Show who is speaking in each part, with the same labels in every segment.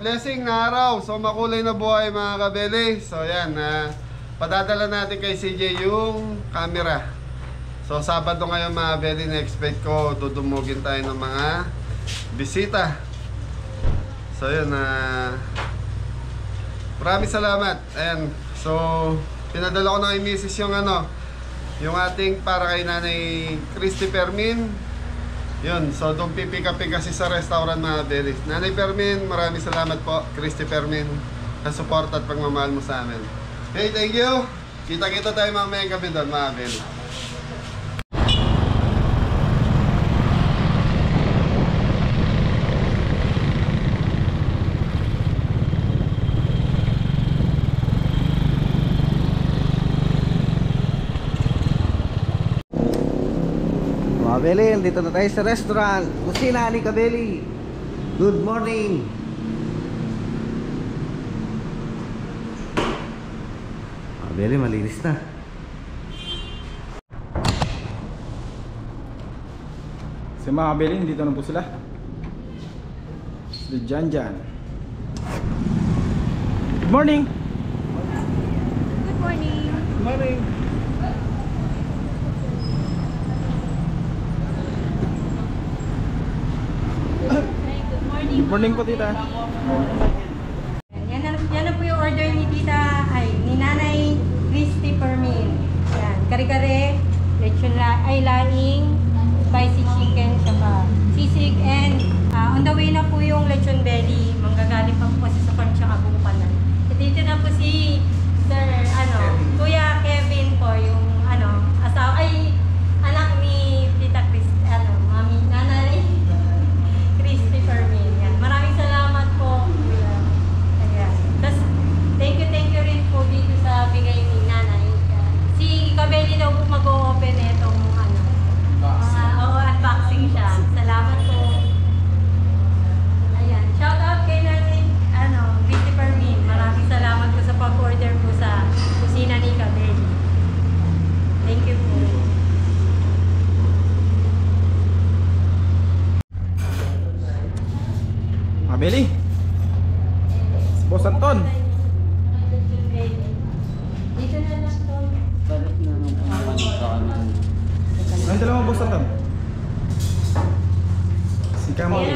Speaker 1: blessing na araw. So, makulay na buhay mga kabeli. So, yan. ah, padadala natin kay CJ yung camera. So, Sabado ngayon mga kabeli. Na-expect ko, dudumugin tayo ng mga bisita. So, yun. ah maraming salamat. Ayan. So, pinadala ko na kay Mrs. yung ano, yung ating para kay Nanay Christy Permin. Yun, so doon pipick upin kasi sa restaurant mga Belis. Nanay Permin, maraming salamat po, Christy Permin, sa support at pagmamahal mo sa amin. Hey, thank you! Kita-kita tayo mamaya gabi doon mga Belis.
Speaker 2: Mga Belin, dito na tayo sa restaurant. Kusina ni Kabeli. Good morning. Mga Beli, malinis na.
Speaker 3: Si mga Belin, dito na po sila. Sila Jan Jan. Good morning!
Speaker 4: Good morning.
Speaker 3: Good morning!
Speaker 4: Morning.
Speaker 3: Po tita.
Speaker 4: Yan yan na po yung order ni Tita, ay, ni Nanay Christy Permin. Yan, kare-kare, lechon ay laing, spicy chicken, saka sisig, and ah, on the way na po yung lechon belly. Manggagaling pa po kasi sa farm tsaka bukanan. At dito na po si Sir, ano, Kuya Kevin po, yung, ano, asawa, ay, anak ni Tita Christy, ano, mami, nanay, Christy Fermin. Yan. Maraming salamat po. Kuya. Ayan. Tapos, thank you, thank you rin po dito sa bigay ni nanay. Yan. Si Kabeli daw po mag-o-open itong ano. Mga, oo, unboxing siya. Salamat po. Ayan. Shout out kay nanay, ano, Christy Fermin. Maraming salamat po sa pag-order po sa kusina ni Kabeli. Thank you po.
Speaker 3: Beli. Si Boss Anton.
Speaker 4: Dito na lang to.
Speaker 3: Ano dalawa Boss Anton? Si Kamal.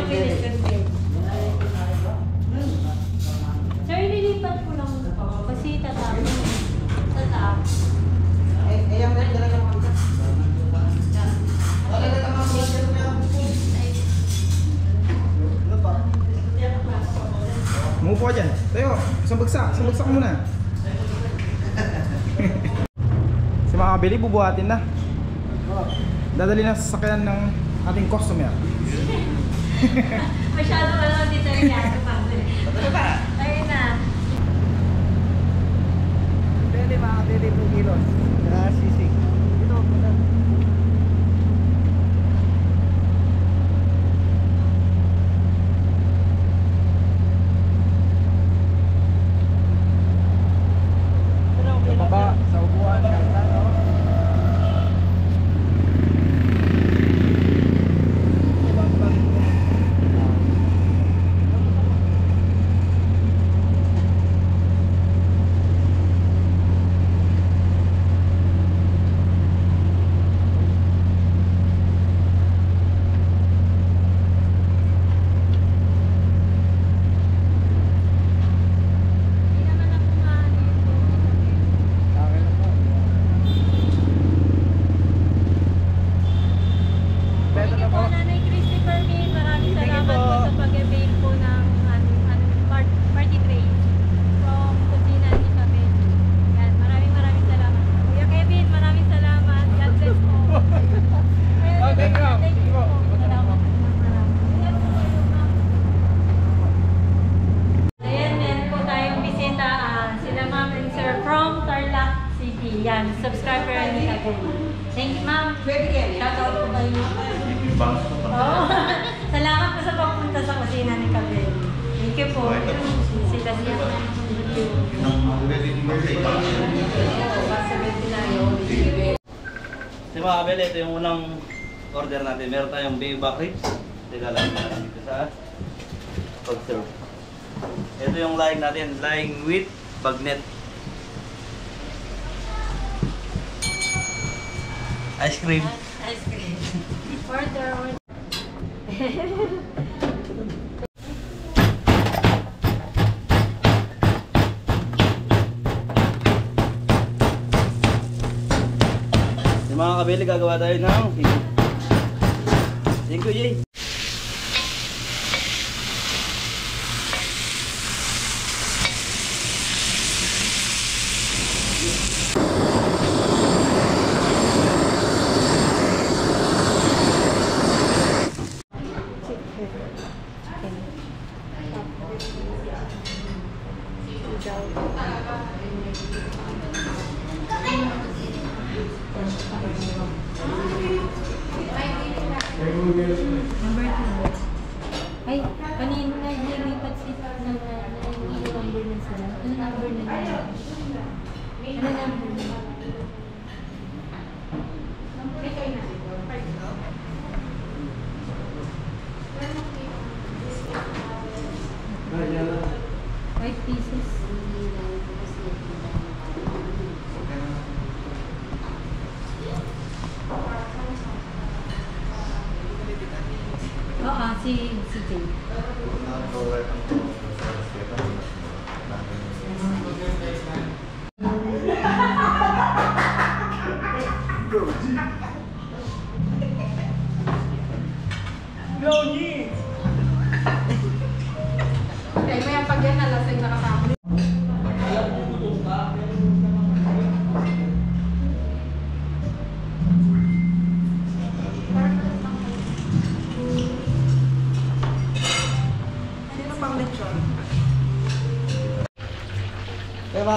Speaker 3: Umupo ka dyan. Tayo. Isang bagsak. Isang bagsak muna. si mga Beli, bubuhatin na. Dadali na sa sasakyan ng ating customer.
Speaker 4: Masyado ka lang dito rin yan. Ayun na.
Speaker 2: Beli, mga Beli, 2 kilos. Saka sisig. Ito, ito.
Speaker 3: Sa baba, sa upuan.
Speaker 4: Hindi naman ako maano yung Thank you po, Nanay Christy Fermin. Maraming salamat po sa pag-avail po ng ano, ano, part, party tray from Kusina ni Kabel. Yan, maraming maraming salamat. Kuya Kevin, maraming salamat. God bless po. Kuya
Speaker 3: Oh, thank you.
Speaker 4: Thank you po. Salamat po. Maraming. Ayan po kayo, ma'am. Ayan, meron po tayong bisita. ah, sila ma'am and sir from Tarlac City. Yan, subscriber ni Kabel. Thank you, ma'am. Shout out po kayo. Oo. Salamat po sa pagpunta sa kusina ni Kabel. Thank you po. Sila siya. Thank you.
Speaker 5: Abel, ito yung unang order natin. Meron tayong baby back ribs. Lang natin dito sa pag-serve. Ito yung laing natin, laing with bagnet. Ice cream.
Speaker 4: Ice cream. Order.
Speaker 5: kabili, gagawa tayo ng Thank you, Jay.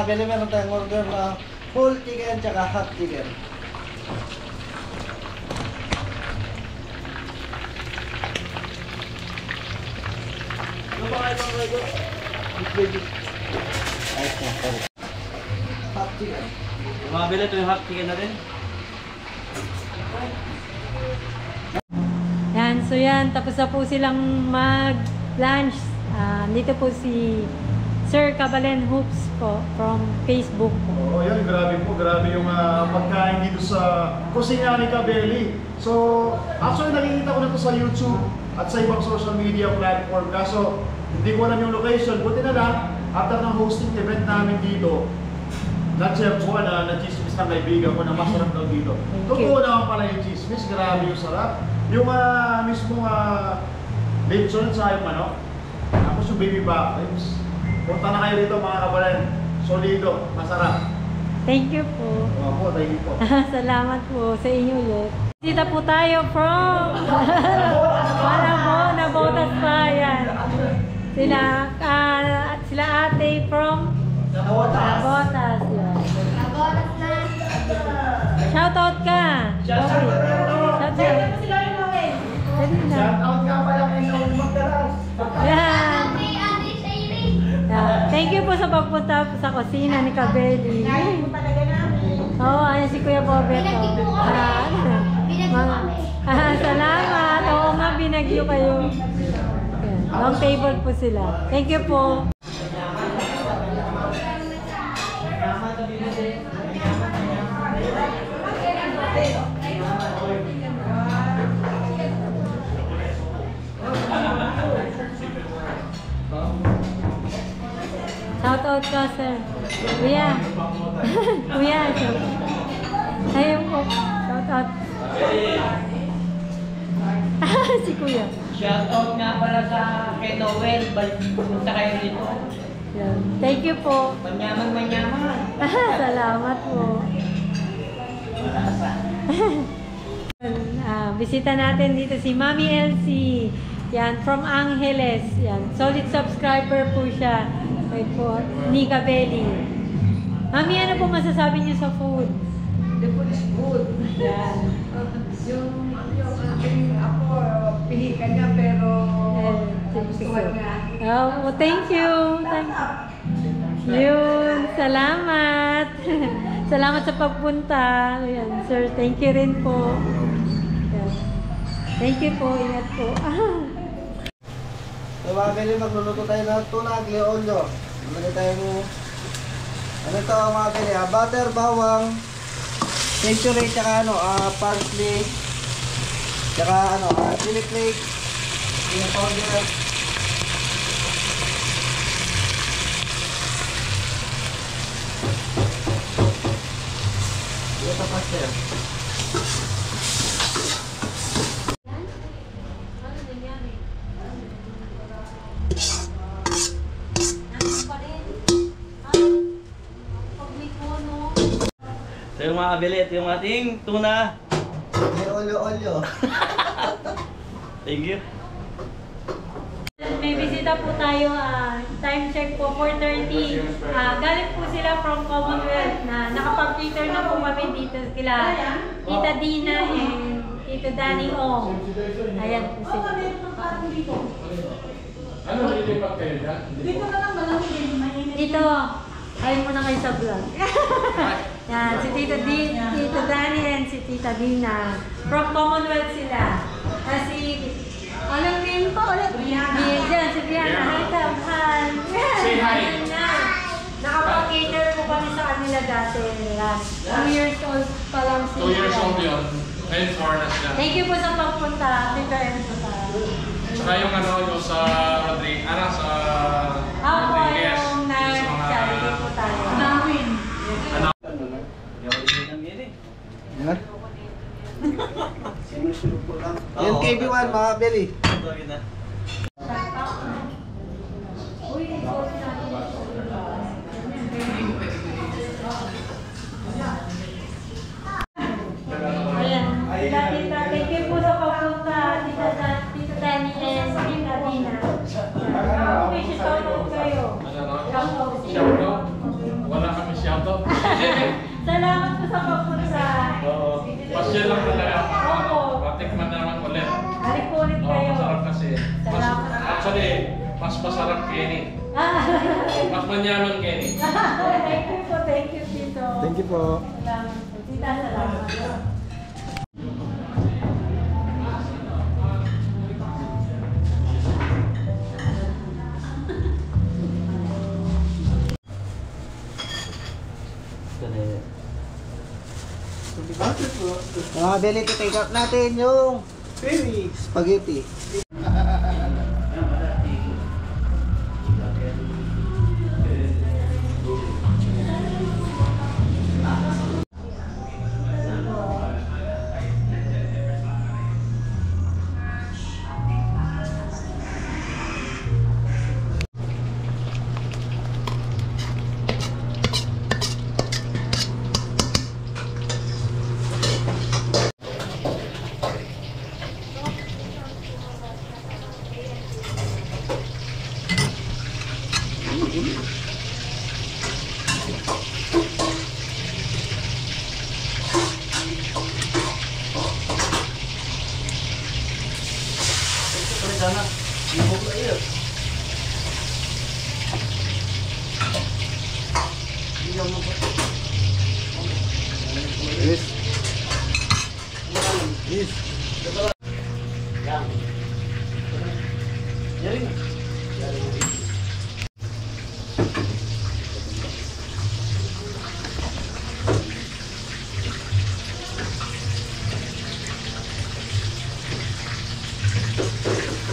Speaker 2: Beli, meron tayong order na full chicken tsaka hot chicken.
Speaker 5: Ano ba kayo mga rego?
Speaker 2: Ayos na, sorry. Hot chicken.
Speaker 5: Kabili, ito yung hot chicken natin.
Speaker 4: Yan, so yan, tapos na po silang mag-lunch. Ah, dito po si Sir Cabalen Hoops po from Facebook po.
Speaker 6: Oo, yan, grabe po, grabe yung ah, pagkain dito sa kusina ni Cabelli. So, actually nakikita ko na to sa YouTube at sa ibang social media platform. Kaso, hindi ko alam yung location. Buti na lang, after ng hosting event namin dito, na-share ko na na-chismis ng kaibigan ko na masarap daw dito. Totoo naman pala yung chismis, grabe yung sarap. Yung uh, mismong uh, lechon sa yung manok, tapos yung baby back ribs. Punta na kayo dito mga kabalan. Solido, masarap.
Speaker 4: Thank you po.
Speaker 6: Opo, thank you po.
Speaker 4: Salamat po sa inyo ulit. Dito po tayo from Malabo na Botas Bayan. Sila, ah, sila ate from Nabotas. Yan. Shout out ka. Shout out. Shout out. Na.
Speaker 6: out nga pala kay Noel Magdaras.
Speaker 4: Yeah. Thank you po sa pagpunta po sa kusina ni Kabeli. Oo, oh, ayan si Kuya Bobeto. Ah, mga, ah, salamat. Oo nga, binagyo kayo. Long table po sila. Thank you po. Shout out ka, sir. Kuya. Kuya, Ayun po. Shout out. si Kuya.
Speaker 7: Shoutout nga pala sa kay Noel, pumunta kayo dito.
Speaker 4: Yan. Thank you po.
Speaker 7: Manyaman, manyaman.
Speaker 4: Salamat po. Ah, bisita natin dito si Mami Elsie. Yan, from Angeles. Yan, solid subscriber po siya. Kay po, Nika Belly. Mami, ano po masasabi niyo sa food?
Speaker 8: The food is good.
Speaker 4: Yan.
Speaker 8: yung, yung aking apo, pihi ka niya pero
Speaker 4: thank you.
Speaker 8: gustuhan niya.
Speaker 4: Oh, thank you. Thank Yun, salamat. salamat sa pagpunta. Ayan, sir, thank you rin po. Ayan. Thank you po, ingat po.
Speaker 2: So mga Beli, magluluto tayo ng tuna, aglio Lagay tayo mo. Ano to mga? Ah, butter, bawang, century, tsaka ano, ah, parsley, tsaka ano, ah, chili flake, yung powder. Ito pa sir.
Speaker 5: Mga kabili, ito yung ating tuna.
Speaker 2: May olio-olio.
Speaker 5: Thank you.
Speaker 4: May bisita po tayo, ah, time check po 4.30. Ah, galing po sila from Commonwealth na nakapag-cater na po kami dito kila Tita Dina and Tito Danny Ong. Ayan po sila. Dito, ayun muna kayo sa vlog. Yan, si Tito, Di, Tito Danny and si Tita Dina. From Commonwealth sila. Kasi, anong name po ulit? Brianna. Yan, si Brianna. Hi, Tam. Hi. Say hi. Nakapag-cater po kami sa kanila dati. Yan. Two years old pa lang sila.
Speaker 9: Two years old yun. Ngayon, four na sila.
Speaker 4: Thank you po sa pagpunta. Tito and Tita.
Speaker 9: Tsaka yung ano, yung sa Rodriguez, ano, sa Rodriguez.
Speaker 4: yung
Speaker 9: yung sa mga-
Speaker 4: nag-charity po tayo.
Speaker 5: Hindi ako din ng gini.
Speaker 2: Yan. Yan KB1 mga Beli.
Speaker 5: Ito, yun na.
Speaker 9: Mas masarap Kenny.
Speaker 4: Ah,
Speaker 9: Mas manyaman Kenny.
Speaker 4: thank you po, thank you, Tito.
Speaker 3: Thank you po.
Speaker 4: Salamat po. Tita, salamat.
Speaker 5: Na yun.
Speaker 2: Mga Beli, take out natin yung spaghetti.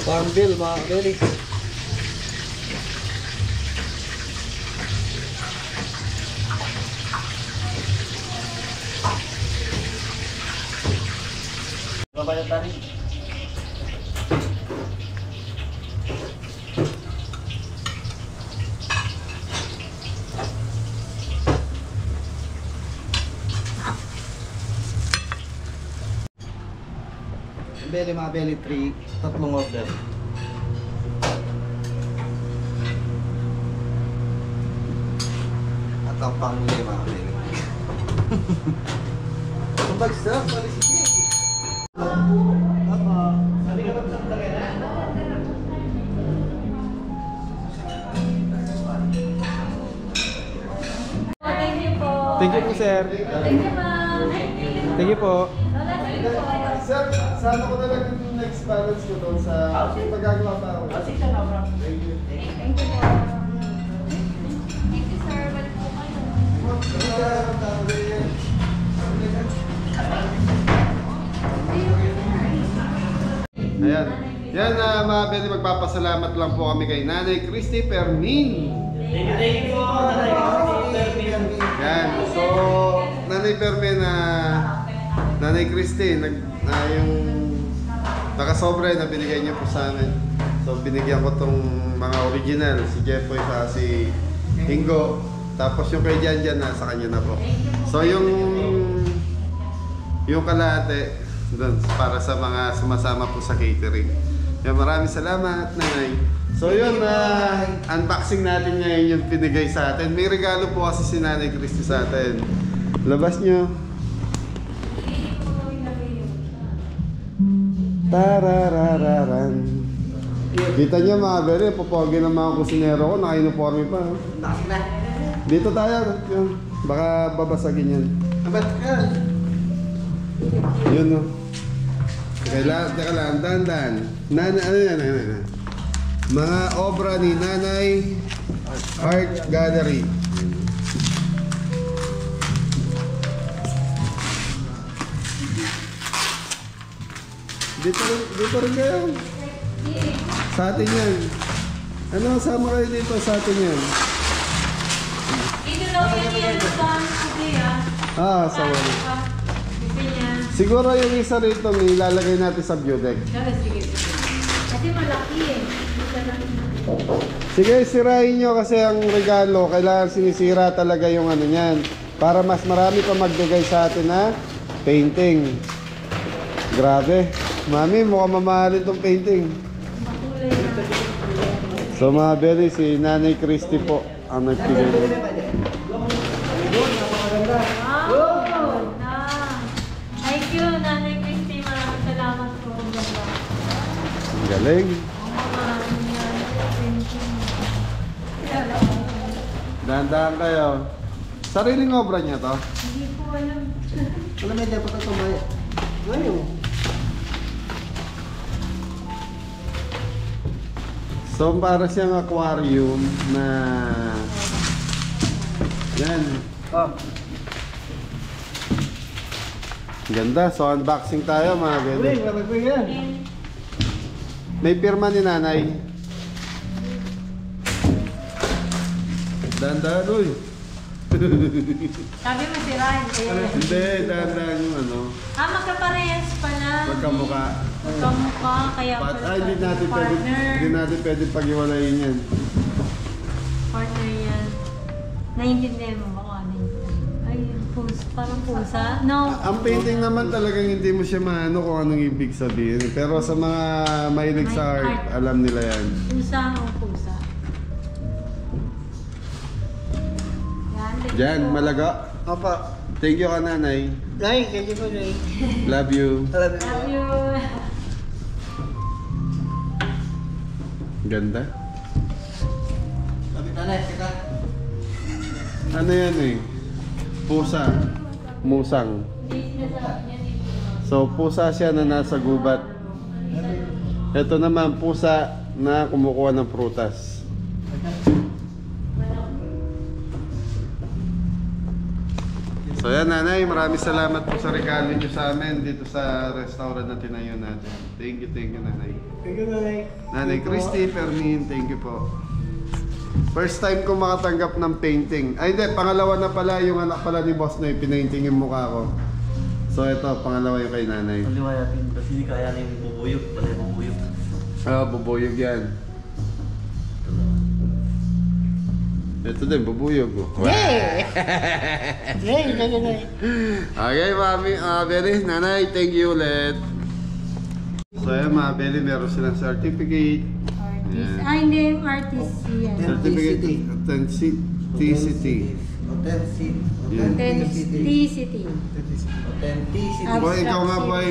Speaker 2: Farm bill mga Beli.
Speaker 5: Babayad tayo.
Speaker 2: Beli 3, tatlong order. At ang panghuli mga Beli. Ang bagsak, pali si Jake.
Speaker 4: Thank you po.
Speaker 3: Thank you po, sir.
Speaker 4: Thank you, ma'am.
Speaker 3: Thank you po.
Speaker 4: Lola, thank you po.
Speaker 1: Sir, sana ko na lang yung next balance ko doon sa magagawa pa ako.
Speaker 7: Oh, sige, no problem.
Speaker 1: Thank you.
Speaker 4: Thank you po. Thank you, sir. Balik po kayo.
Speaker 1: Ayan. Yan na mga Beli, magpapasalamat lang po kami kay Nanay Christy Permin.
Speaker 7: Thank you, thank you po. Nanay Christy.
Speaker 1: Yan. So, Nanay Permin na Nanay Christy, nag, na yung nakasobra na binigay niyo po sa amin. So, binigyan ko tong mga original, si Jeffoy sa si Ingo. Tapos yung kay Janjan na sa kanya na po. So, yung yung kalahati doon para sa mga sumasama po sa catering. Yan, maraming salamat, Nanay. So yun, na unboxing natin ngayon yung pinigay sa atin. May regalo po kasi si Nanay Christy sa atin. Labas nyo. Tararararan. Kita nyo mga bere, popogi ng mga kusinero ko, naka-uniforme pa. oh. Dito tayo, yun. baka babasagin yan.
Speaker 2: Abat ka.
Speaker 1: Yun no. Kailangan, teka lang, dandan. Nana, ano yan, ano yan? Mga obra ni Nanay Art Gallery. Dito rin, dito rin kayo. Sa atin yan. Ano, sama kayo dito sa atin yan.
Speaker 4: Dito daw yan yan.
Speaker 1: Ah, sa wala. Siguro yung isa rito, ilalagay natin sa view deck.
Speaker 4: Kasi malaki eh. Lang.
Speaker 1: Sige, sirahin nyo kasi ang regalo, kailangan sinisira talaga yung ano niyan. Para mas marami pa magbigay sa atin na painting. Grabe. Mami, mukhang mamahalin tong painting. So mga beli, si Nanay Christy po ang nagbigay.
Speaker 4: Wow! Na. Thank you, Nanay Christy. Maraming salamat po. Ang ganda.
Speaker 1: Ang galing. Dahan-dahan kayo. Sariling obra niya to.
Speaker 4: Hindi ko alam.
Speaker 2: Wala may dapat ito ba? Ngayon.
Speaker 1: So para siyang aquarium na... Yan.
Speaker 2: Oh.
Speaker 1: Ganda. So unboxing tayo mga
Speaker 2: yan.
Speaker 1: May pirma ni nanay. Dahan-dahan, uy.
Speaker 4: Sabi mo si Ryan. Eh.
Speaker 1: Hindi, dahan-dahan yung ano.
Speaker 4: Ah, magkaparehas pala.
Speaker 1: Magkamukha.
Speaker 4: Magkamukha. Kaya
Speaker 1: Pat,
Speaker 4: pala
Speaker 1: ay, hindi natin pwede, hindi natin pwede pag-iwalayin yan.
Speaker 4: Partner yan. Naiintindihan mo ba kung ano yun? Ay, pus, parang pusa? No.
Speaker 1: Ang painting naman talagang hindi mo siya maano kung anong ibig sabihin. Pero sa mga mahilig sa art. alam nila yan.
Speaker 4: Pusa o you po.
Speaker 1: malaga.
Speaker 2: Opa.
Speaker 1: Thank you ka nanay.
Speaker 2: Nay, thank you po, Nay.
Speaker 1: Love you.
Speaker 2: Alam
Speaker 4: Love you.
Speaker 1: Ganda.
Speaker 2: Sabi nanay, kita.
Speaker 1: Ano yan eh? Pusa. Musang. So, pusa siya na nasa gubat. Ito naman, pusa na kumukuha ng prutas. So yan nanay, maraming salamat po sa regalo niyo sa amin dito sa restaurant na tinayo natin. Thank you, thank you nanay.
Speaker 2: Thank you, Nanay.
Speaker 1: Nanay Christy, Fermin, thank you po. First time ko makatanggap ng painting. Ay hindi, pangalawa na pala yung anak pala ni boss na pinainting yung mukha ko. So ito, pangalawa yung kay nanay.
Speaker 5: Paliwa natin kasi hindi kaya na yung bubuyog. Pala yung bubuyog.
Speaker 1: Ah, bubuyog yan. Ito din, bubuyog. oh.
Speaker 2: Nay, thank you, Nay.
Speaker 1: Okay, mami, uh, Beli, nanay, thank you ulit. So yan mga Beli, meron silang certificate.
Speaker 4: Artist. Ah, hindi artist yan.
Speaker 1: Certificate of authenticity.
Speaker 2: Authenticity.
Speaker 4: Authenticity.
Speaker 2: Authenticity.
Speaker 1: Boy, ikaw nga boy.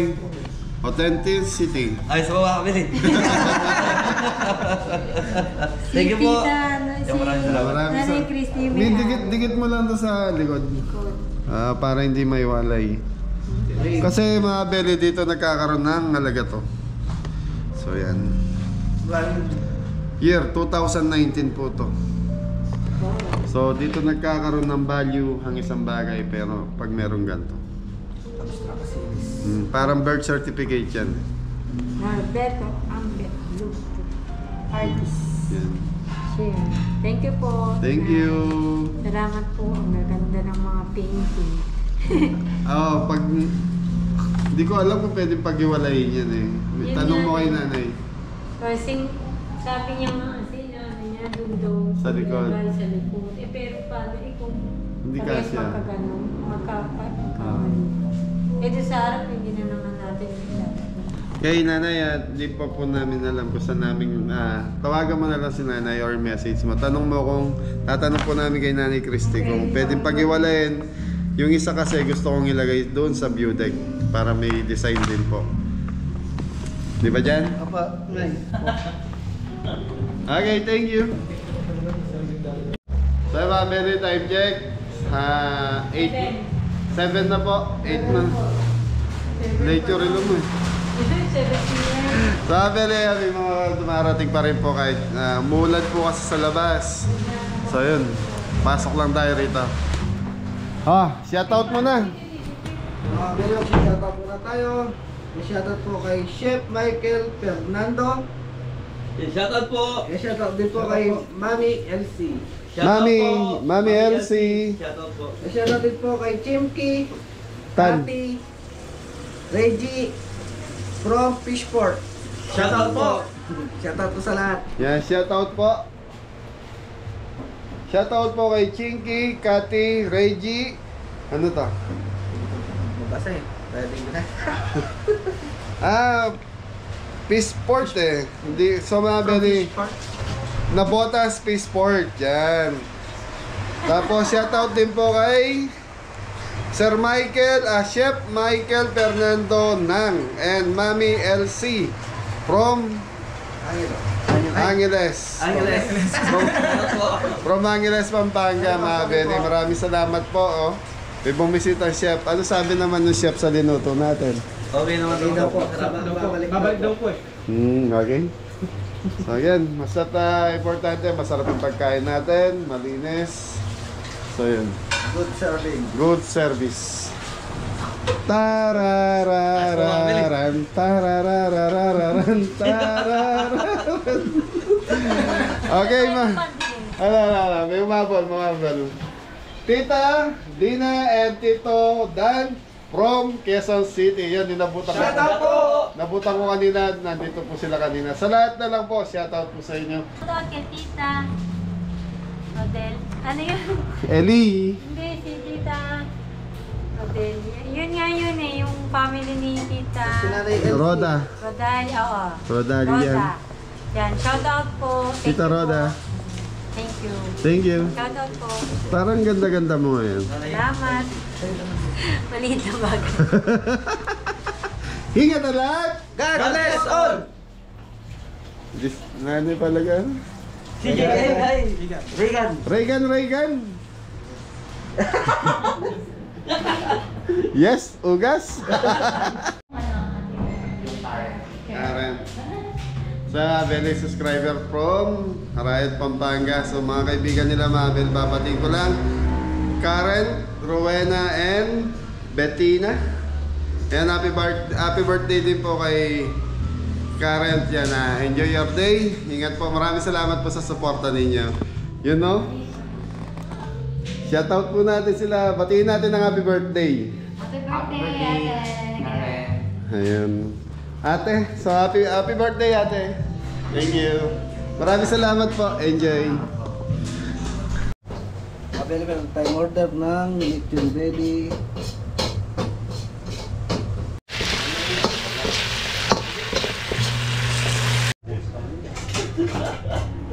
Speaker 1: Authenticity.
Speaker 5: Ay, sa baba kami. Thank you po. Yung maraming salamat.
Speaker 1: Maraming sa-
Speaker 4: Christy
Speaker 1: May dikit, dikit mo lang to sa likod.
Speaker 4: code.
Speaker 1: Ah, para hindi maiwalay. Kasi mga belly dito nagkakaroon ng halaga to. So yan. Year 2019 po to. So dito nagkakaroon ng value ang isang bagay pero pag meron ganito. Mm, parang birth certificate yan.
Speaker 4: Alberto Ambet Bluetooth Artist.
Speaker 1: Yan.
Speaker 4: Share. Thank you po.
Speaker 1: Thank you.
Speaker 4: Salamat po. Ang gaganda ng mga painting.
Speaker 1: Oo, pag... Hindi ko alam kung pwedeng paghiwalayin yan eh. May
Speaker 4: Yun
Speaker 1: tanong
Speaker 4: nga
Speaker 1: mo kay
Speaker 4: eh.
Speaker 1: nanay.
Speaker 4: Kasi sabi niya nga kasi nanay niya doon daw
Speaker 1: Sa likod.
Speaker 4: sa likod. Eh pero paano eh kung
Speaker 1: Hindi
Speaker 4: parehas
Speaker 1: kasya.
Speaker 4: magkaganon, magkapa,
Speaker 1: Ah.
Speaker 4: Eh doon sa harap hindi na naman natin ilalagay.
Speaker 1: Kay nanay, at di pa po namin alam kung saan namin, ah, tawagan mo na lang si nanay or message mo. Tanong mo kung, tatanong po namin kay nanay Christy kung pwedeng paghiwalayin. Yung isa kasi gusto kong ilagay doon sa view deck para may design din po. Di ba dyan?
Speaker 2: Apa, Nay.
Speaker 1: Okay, thank you. So, mga very time check. Ah, 8. 7 na po. 8 na. Late yung relo mo eh.
Speaker 4: 17
Speaker 1: So, very happy mga dumarating pa rin po kahit uh, mulad po kasi sa labas. So, yun. Pasok lang tayo rito. Ah, shoutout mo na.
Speaker 2: Mga Beli, shoutout muna tayo. Shoutout po kay Chef Michael Fernando.
Speaker 5: Shoutout po!
Speaker 2: Shoutout din po kay Mami Elsie.
Speaker 5: Shoutout
Speaker 1: Mami,
Speaker 5: po.
Speaker 1: Mami Elsie.
Speaker 5: Shoutout po.
Speaker 2: Shoutout din po kay Chimki,
Speaker 1: Tan.
Speaker 2: Tati, Reggie, from Fishport.
Speaker 5: Shoutout po!
Speaker 2: Shoutout po sa lahat.
Speaker 1: Yan, shoutout po. Shoutout po kay Chinky, Kati, Reggie. Ano to?
Speaker 2: Mabasa eh. Pwede ko na.
Speaker 1: Ah, Peaceport eh. Hindi, so mga very... Nabota Spaceport. Yan. Tapos shoutout din po kay Sir Michael, ah, Chef Michael Fernando Nang and Mami LC from. Angeles.
Speaker 2: Angeles.
Speaker 1: From Angeles, Pampanga, mga Benny. Maraming salamat po. Oh. May bumisita ang chef. Ano sabi naman ng chef sa linuto natin?
Speaker 5: Okay naman
Speaker 2: Hindi daw po. Babalik
Speaker 3: daw po eh.
Speaker 1: Hmm, okay. So yan, basta uh, importante, masarap ang pagkain natin, malinis. So yun,
Speaker 2: Good serving.
Speaker 1: good service. Tararararan, tarararararan, tarararan. Okay, ma. Ala, ala, ala, may umabol, umabol. Tita, Dina, and Tito Dan from Quezon City. Yan, dinabutan ko.
Speaker 2: Shoutout po!
Speaker 1: Nabutan ko kanina, nandito po sila kanina. Sa lahat na lang po, shoutout po sa inyo.
Speaker 4: Shoutout kay Tita. Rodel. Ano yun?
Speaker 1: Eli.
Speaker 4: Hindi, si Tita. Rodel. Yun nga yun eh, yung family ni Tita.
Speaker 1: Roda.
Speaker 4: Rodal, oo.
Speaker 1: Rodalian.
Speaker 4: Roda. Yan, shoutout po. Thank
Speaker 1: Tita
Speaker 4: you
Speaker 1: Roda.
Speaker 4: po. Thank you.
Speaker 1: Thank you.
Speaker 4: Shoutout po.
Speaker 1: Parang ganda-ganda mo ngayon.
Speaker 4: Salamat. Maliit na bagay.
Speaker 1: Hinga na lahat!
Speaker 2: God bless all!
Speaker 1: Dis, nani palaga?
Speaker 5: Si Jay!
Speaker 2: Regan.
Speaker 1: Reagan, Reagan! yes, ugas! Karen. Sa Beli subscriber from Riot Pampanga. So mga kaibigan nila Mabel, babating ko lang. Karen, Rowena, and Bettina. Yan, happy, birth- happy birthday din po kay Karen. Yan, ah, enjoy your day. Ingat po. Maraming salamat po sa suporta ninyo. You know? Shoutout po natin sila. Batiin natin ng happy birthday.
Speaker 4: Happy birthday,
Speaker 1: Ayun. Ate, so happy happy birthday ate. Thank you. Maraming salamat po. Enjoy.
Speaker 2: Available ang time order ng Little Belly.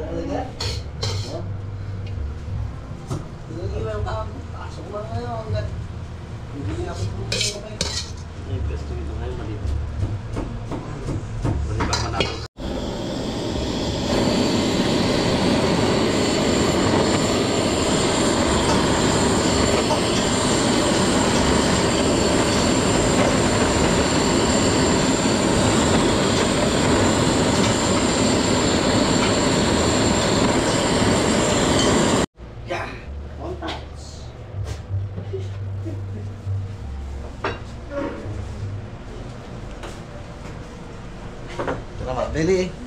Speaker 2: Talaga? Pasok lang ngayon hanggat hindi ako pumunta na mga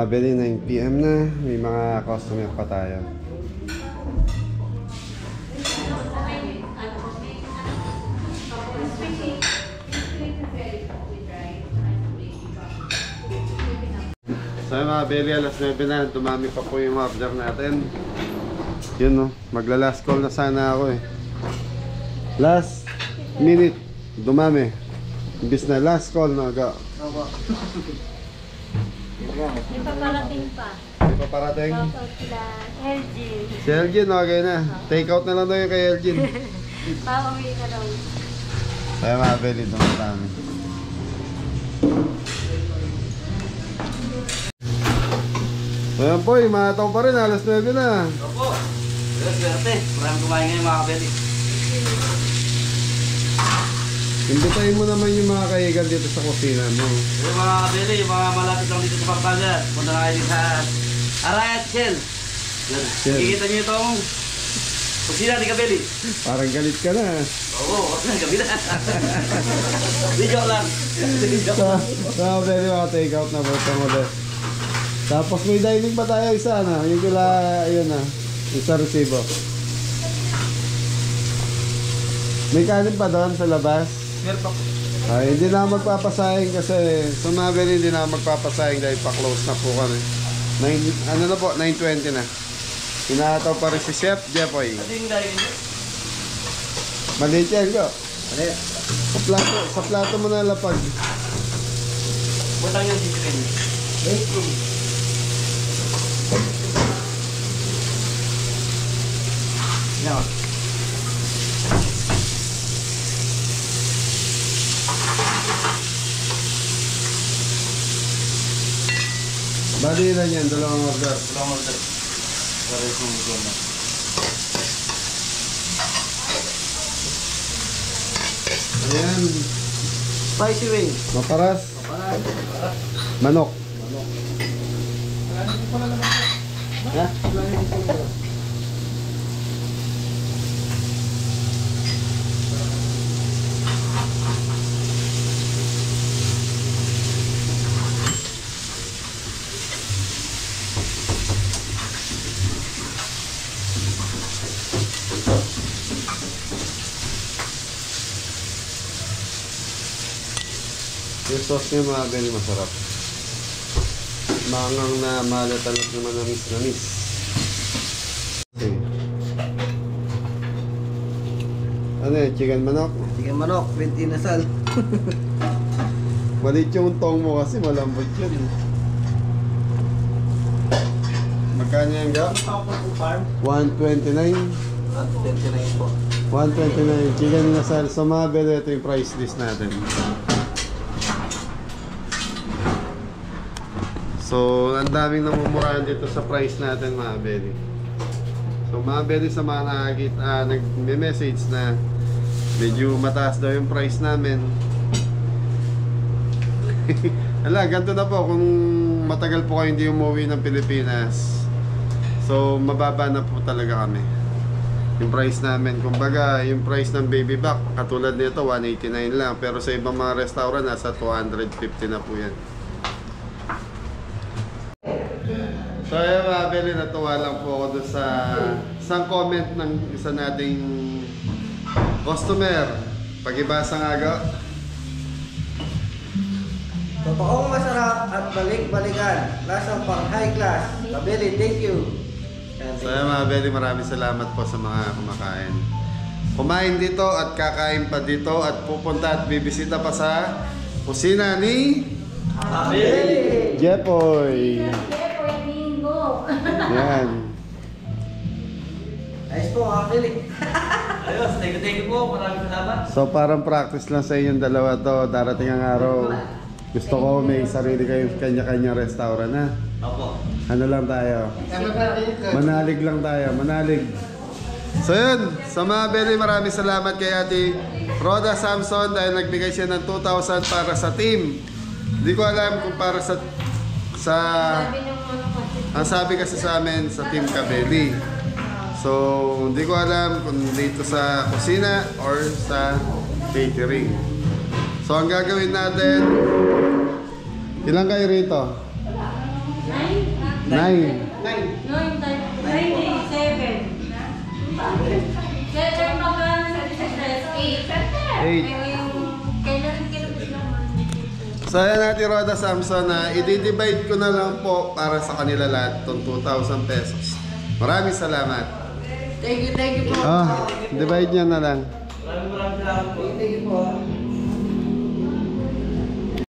Speaker 1: Mga beli, 9pm na. May mga customer pa tayo. So mga beli, alas 9 na. Dumami pa po yung order natin. Yun no, magla last call na sana ako eh. Last minute, dumami. Imbis na last call na aga.
Speaker 4: May paparating pa.
Speaker 1: Di pa parating?
Speaker 4: Opo, sila LG.
Speaker 1: Si Elgin, okay na. Take out na lang daw yung kay Elgin.
Speaker 4: Pauwi ka daw.
Speaker 1: Kaya mga beli, dumatami. So yan po, imataw pa rin, alas 9 na.
Speaker 5: Opo. Pero swerte. Maraming kumain ngayon mga kabeli.
Speaker 1: Imbitahin mo naman yung mga kaigan dito sa kusina mo.
Speaker 5: Yung mga kabeli, yung mga malapit lang dito sa Pampanga. Punta na kayo sa Arayat Shell. Yan.
Speaker 1: Shell.
Speaker 5: Kikita niyo itong kusina ni kabeli.
Speaker 1: Parang galit ka na.
Speaker 5: Oo, gabi na. Video lang. Video
Speaker 1: So, so very mga take out na po ito ulit. Tapos may dining pa tayo isa na. Yung kila, yun na. Isa resibo. May kanin pa doon sa labas.
Speaker 3: Meron pa po.
Speaker 1: Ay, hindi na magpapasayang kasi sa Maverick hindi na magpapasayang dahil pa-close na po kami. Nine, ano na po, 9.20 na. Inataw pa rin si Chef Jeffoy.
Speaker 5: Kasing dahil
Speaker 1: Maliit yan ko. Sa plato, sa plato mo na lapag.
Speaker 5: Butang yung chicken.
Speaker 2: Yan.
Speaker 1: Bali na yan, dalawang order.
Speaker 5: Dalawang order. Para yung mga na.
Speaker 1: Ayan,
Speaker 2: Spicy wing.
Speaker 1: maparas. Manok.
Speaker 2: Ha?
Speaker 1: Sauce niya mga very masarap. Mangang na malatalat naman na miss na miss. Okay. Ano yan, chicken manok?
Speaker 2: Sige manok, 20 na sal.
Speaker 1: Malit yung tong mo kasi malambot yun. Magkano yan ga? 129.
Speaker 2: At 29 po.
Speaker 1: 129. Chicken na sa sa mga belo, ito yung price list natin. So, ang daming namumurahan dito sa price natin mga beli. So, mga beli sa mga nakakita, ah, nag-message na medyo mataas daw yung price namin. Ala, ganito na po. Kung matagal po kayo hindi umuwi ng Pilipinas, So, mababa na po talaga kami. Yung price namin, kumbaga, yung price ng baby back, katulad nito, 189 lang. Pero sa ibang mga restaurant, nasa 250 na po yan. So, ayun mga Beli, natuwa lang po ako doon sa isang comment ng isa nating customer. Pag-ibasa nga ga.
Speaker 2: Totoong masarap at balik-balikan. Lasang pang high class. Kabili, thank you.
Speaker 1: So ayun mga Beli, maraming salamat po sa mga kumakain. Kumain dito at kakain pa dito at pupunta at bibisita pa sa kusina ni Jepoy. Yan.
Speaker 2: Ayos po, kabili.
Speaker 5: Ayos, thank you, thank you po. Maraming salamat.
Speaker 1: So parang practice lang sa inyong dalawa to. Darating ang araw. Gusto ko may sarili kayong kanya-kanya restaurant na.
Speaker 5: Opo.
Speaker 1: Ano lang tayo? Manalig lang tayo, manalig. So yun, sa mga Beli, maraming salamat kay Ate Rhoda Samson dahil nagbigay siya ng 2,000 para sa team. Hindi ko alam kung para sa sa Ang sabi kasi sa amin sa Team Kabeli. So, hindi ko alam kung dito sa kusina or sa catering. So, ang gagawin natin, ilang kayo rito?
Speaker 4: nine?
Speaker 1: Nine.
Speaker 4: Time, 97. Kaya kaya magkano sa stress? 8.
Speaker 1: Eight. So, ayan natin Roda Samson na i-divide ko na lang po para sa kanila lahat itong 2,000 pesos. Maraming salamat.
Speaker 8: Thank you, thank you po.
Speaker 1: Ah, divide niya na lang.
Speaker 5: Maraming maraming salamat po.
Speaker 2: Thank you po.